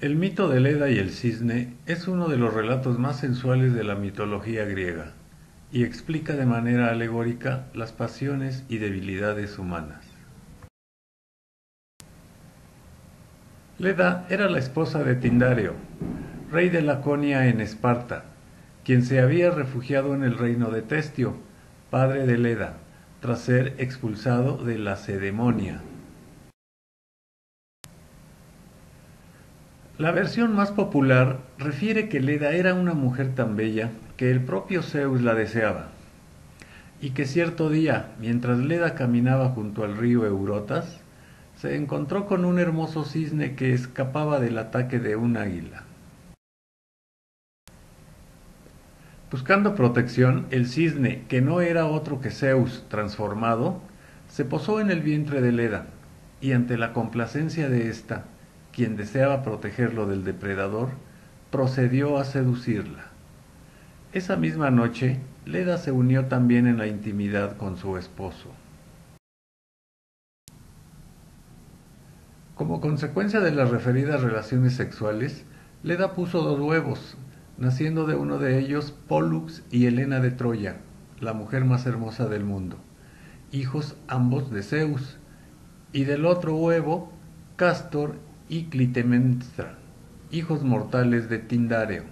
El mito de Leda y el cisne es uno de los relatos más sensuales de la mitología griega y explica de manera alegórica las pasiones y debilidades humanas. Leda era la esposa de Tindario, rey de Laconia en Esparta, quien se había refugiado en el reino de Testio, padre de Leda, tras ser expulsado de la Cedemonia. La versión más popular refiere que Leda era una mujer tan bella que el propio Zeus la deseaba, y que cierto día, mientras Leda caminaba junto al río Eurotas, se encontró con un hermoso cisne que escapaba del ataque de un águila. Buscando protección, el cisne, que no era otro que Zeus transformado, se posó en el vientre de Leda, y ante la complacencia de ésta, quien deseaba protegerlo del depredador, procedió a seducirla. Esa misma noche, Leda se unió también en la intimidad con su esposo. Como consecuencia de las referidas relaciones sexuales, Leda puso dos huevos, naciendo de uno de ellos Pollux y Helena de Troya, la mujer más hermosa del mundo, hijos ambos de Zeus, y del otro huevo Castor y Clitemnestra, hijos mortales de Tindareo.